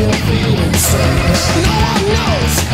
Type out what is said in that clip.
still No one knows.